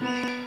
Mm-hmm.